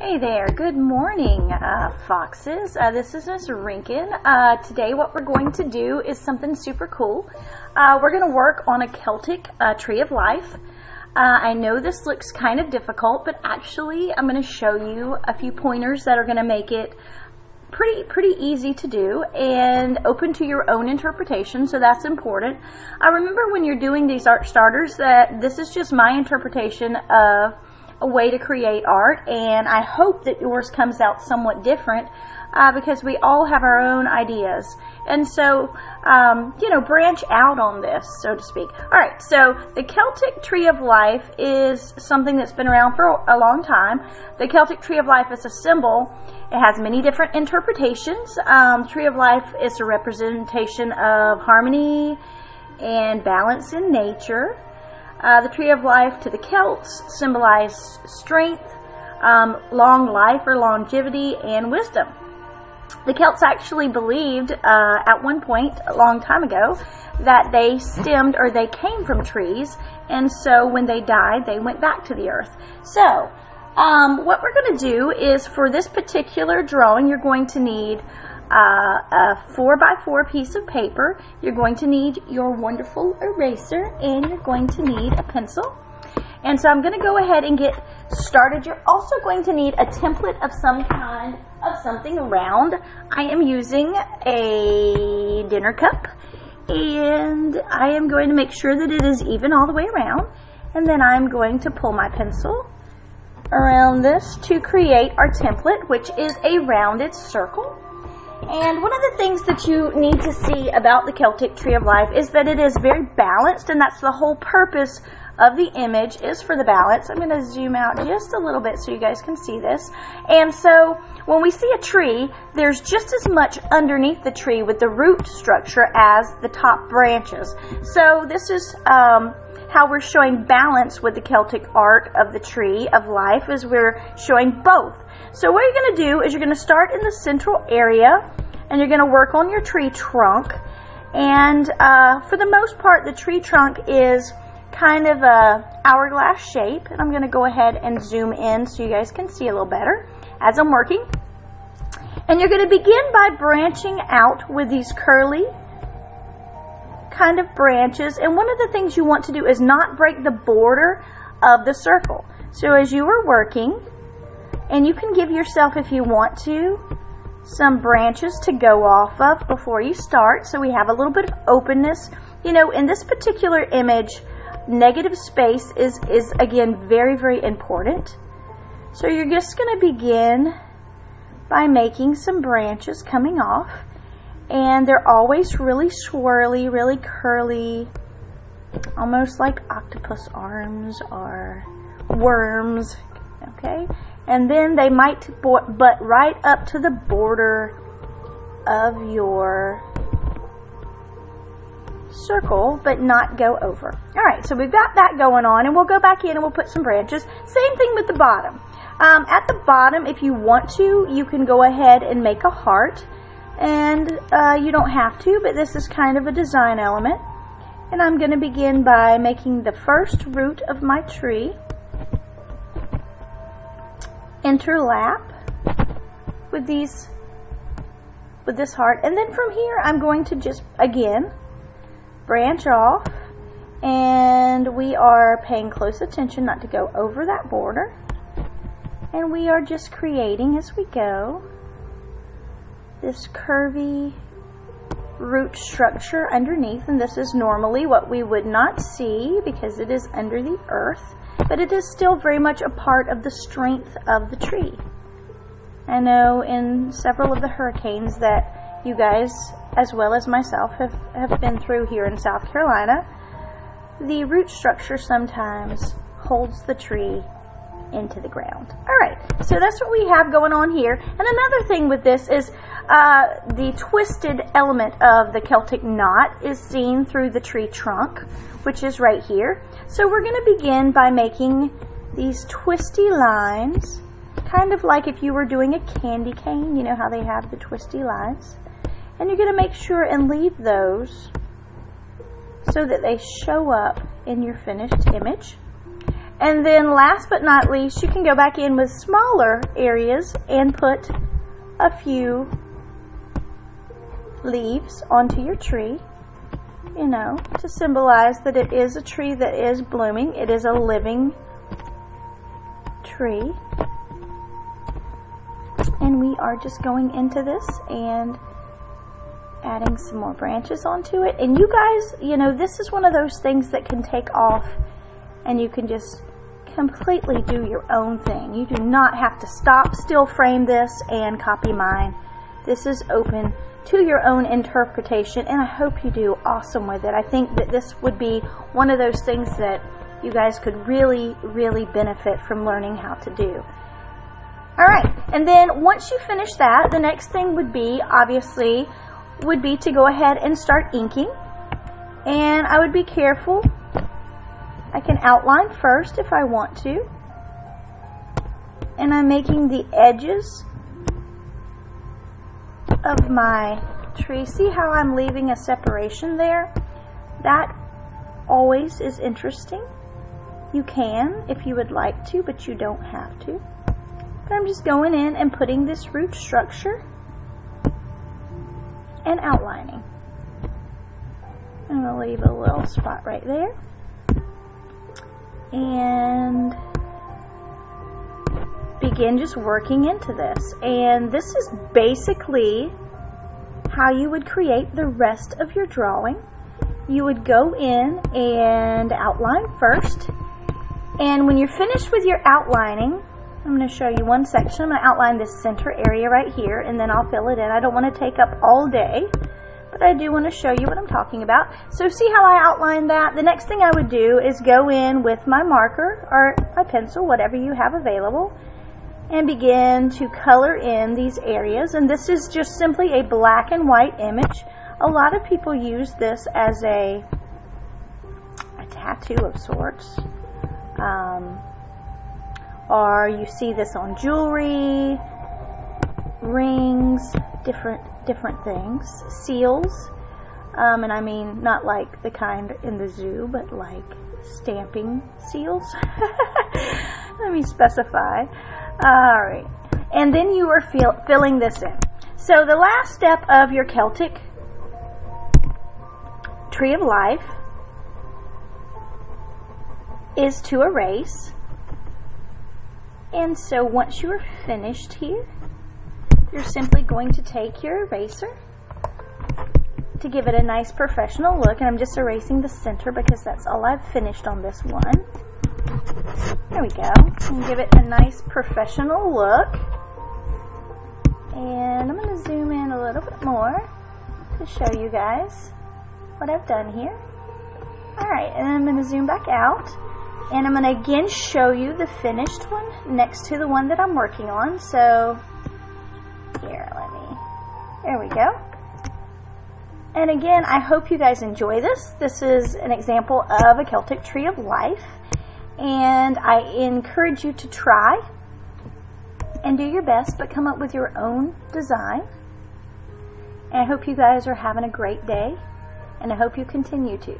Hey there, good morning, uh, foxes. Uh, this is Miss Rinken. Uh, today, what we're going to do is something super cool. Uh, we're going to work on a Celtic uh, tree of life. Uh, I know this looks kind of difficult, but actually, I'm going to show you a few pointers that are going to make it pretty pretty easy to do and open to your own interpretation so that's important. I remember when you're doing these art starters that this is just my interpretation of a way to create art, and I hope that yours comes out somewhat different uh, because we all have our own ideas. And so, um, you know, branch out on this, so to speak. All right, so the Celtic Tree of Life is something that's been around for a long time. The Celtic Tree of Life is a symbol. It has many different interpretations. Um, Tree of Life is a representation of harmony and balance in nature. Uh, the tree of life to the Celts symbolized strength, um, long life or longevity, and wisdom. The Celts actually believed uh, at one point, a long time ago, that they stemmed or they came from trees, and so when they died, they went back to the earth. So, um, what we're going to do is for this particular drawing, you're going to need uh, a 4 by 4 piece of paper. You're going to need your wonderful eraser and you're going to need a pencil. And so I'm going to go ahead and get started. You're also going to need a template of some kind of something round. I am using a dinner cup and I am going to make sure that it is even all the way around. And then I'm going to pull my pencil around this to create our template, which is a rounded circle. And one of the things that you need to see about the Celtic Tree of Life is that it is very balanced, and that's the whole purpose of the image is for the balance. I'm going to zoom out just a little bit so you guys can see this. And so when we see a tree, there's just as much underneath the tree with the root structure as the top branches. So this is um, how we're showing balance with the Celtic art of the tree of life is we're showing both. So what you're going to do is you're going to start in the central area and you're going to work on your tree trunk. And uh, for the most part, the tree trunk is kind of a hourglass shape. And I'm going to go ahead and zoom in so you guys can see a little better as I'm working. And you're going to begin by branching out with these curly kind of branches. And one of the things you want to do is not break the border of the circle. So as you are working, and you can give yourself, if you want to, some branches to go off of before you start. So we have a little bit of openness. You know, in this particular image, negative space is, is again, very, very important. So you're just going to begin by making some branches coming off. And they're always really swirly, really curly, almost like octopus arms or worms, okay? and then they might butt right up to the border of your circle but not go over. Alright, so we've got that going on and we'll go back in and we'll put some branches. Same thing with the bottom. Um, at the bottom, if you want to, you can go ahead and make a heart and uh, you don't have to, but this is kind of a design element. And I'm going to begin by making the first root of my tree interlap with these with this heart. And then from here I'm going to just again branch off. And we are paying close attention not to go over that border. And we are just creating as we go this curvy root structure underneath. And this is normally what we would not see because it is under the earth but it is still very much a part of the strength of the tree. I know in several of the hurricanes that you guys, as well as myself, have, have been through here in South Carolina, the root structure sometimes holds the tree into the ground. All right, so that's what we have going on here. And another thing with this is uh, the twisted element of the Celtic knot is seen through the tree trunk, which is right here. So we're going to begin by making these twisty lines, kind of like if you were doing a candy cane, you know how they have the twisty lines. And you're going to make sure and leave those so that they show up in your finished image. And then last but not least, you can go back in with smaller areas and put a few leaves onto your tree, you know, to symbolize that it is a tree that is blooming. It is a living tree. And we are just going into this and adding some more branches onto it. And you guys, you know, this is one of those things that can take off and you can just completely do your own thing. You do not have to stop, still frame this and copy mine. This is open to your own interpretation and I hope you do awesome with it. I think that this would be one of those things that you guys could really, really benefit from learning how to do. Alright, and then once you finish that, the next thing would be, obviously, would be to go ahead and start inking. And I would be careful. I can outline first if I want to. And I'm making the edges of my tree. See how I'm leaving a separation there? That always is interesting. You can if you would like to, but you don't have to. But I'm just going in and putting this root structure and outlining. I'm going to leave a little spot right there. And just working into this. And this is basically how you would create the rest of your drawing. You would go in and outline first. And when you're finished with your outlining, I'm going to show you one section. I'm going to outline this center area right here, and then I'll fill it in. I don't want to take up all day, but I do want to show you what I'm talking about. So see how I outlined that? The next thing I would do is go in with my marker or my pencil, whatever you have available, and begin to color in these areas. And this is just simply a black and white image. A lot of people use this as a, a tattoo of sorts. Um, or you see this on jewelry, rings, different different things, seals, um, and I mean not like the kind in the zoo, but like stamping seals. Let me specify. All right, and then you are fill, filling this in. So the last step of your Celtic tree of life is to erase and so once you are finished here, you're simply going to take your eraser to give it a nice professional look. And I'm just erasing the center because that's all I've finished on this one. There we go. And give it a nice professional look. And I'm going to zoom in a little bit more to show you guys what I've done here. Alright, and I'm going to zoom back out. And I'm going to again show you the finished one next to the one that I'm working on. So here, let me, there we go. And again, I hope you guys enjoy this. This is an example of a Celtic Tree of Life. And I encourage you to try and do your best, but come up with your own design. And I hope you guys are having a great day, and I hope you continue to.